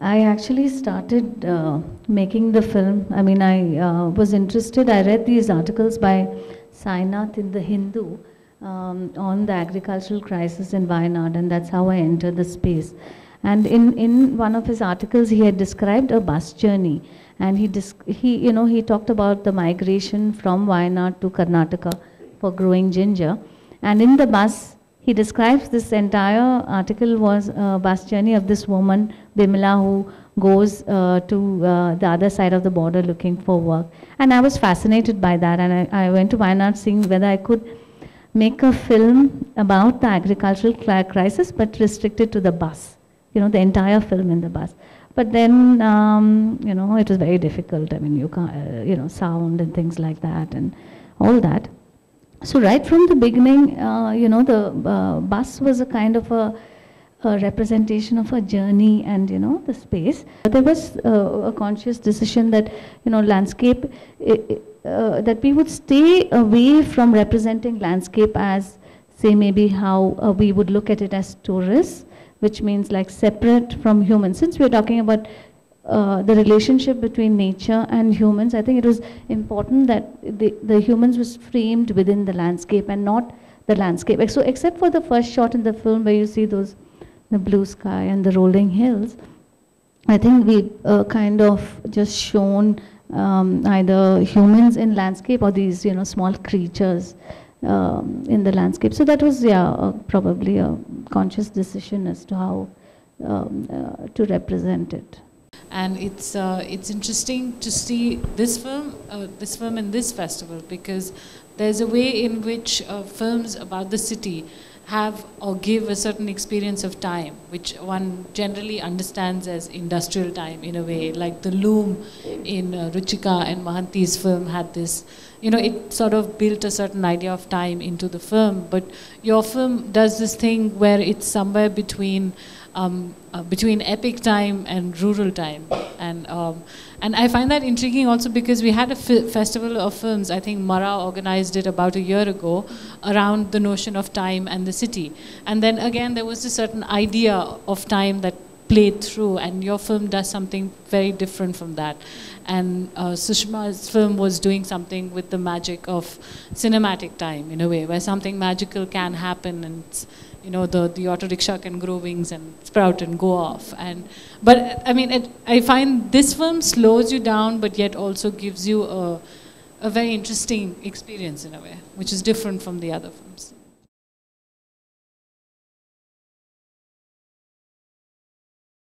I actually started uh, making the film. I mean, I uh, was interested. I read these articles by Sainath in the Hindu um, on the agricultural crisis in Wayanad, and that's how I entered the space. And in, in one of his articles, he had described a bus journey, and he, he, you know, he talked about the migration from Wayanad to Karnataka for growing ginger. And in the bus, he describes this entire article was a bus journey of this woman, Bimala, who goes uh, to uh, the other side of the border looking for work. And I was fascinated by that. And I, I went to Wayanad seeing whether I could make a film about the agricultural crisis, but restricted to the bus, you know, the entire film in the bus. But then, um, you know, it was very difficult. I mean, you can't, uh, you know, sound and things like that and all that. So right from the beginning, uh, you know, the uh, bus was a kind of a, a, representation of a journey and, you know, the space. There was uh, a conscious decision that, you know, landscape, uh, that we would stay away from representing landscape as, say, maybe how uh, we would look at it as tourists, which means like separate from humans. Since we're talking about uh, the relationship between nature and humans, I think it was important that the, the humans was framed within the landscape and not the landscape. So except for the first shot in the film where you see those, the blue sky and the rolling hills, I think we uh, kind of just shown um, either humans in landscape or these, you know, small creatures um, in the landscape. So that was, yeah, uh, probably a conscious decision as to how um, uh, to represent it and it's uh, it's interesting to see this film uh, this film in this festival because there's a way in which uh, films about the city have or give a certain experience of time which one generally understands as industrial time in a way like the loom in uh, Ruchika and Mahanti's film had this. You know it sort of built a certain idea of time into the film but your film does this thing where it's somewhere between um, uh, between epic time and rural time. And, um, and I find that intriguing also because we had a festival of films, I think Mara organized it about a year ago, around the notion of time and the city. And then again, there was a certain idea of time that played through, and your film does something very different from that. And uh, Sushma's film was doing something with the magic of cinematic time, in a way, where something magical can happen and you know the the auto rickshaw can grow wings and sprout and go off. And but i mean it, i find this film slows you down but yet also gives you a a very interesting experience in a way which is different from the other films